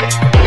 you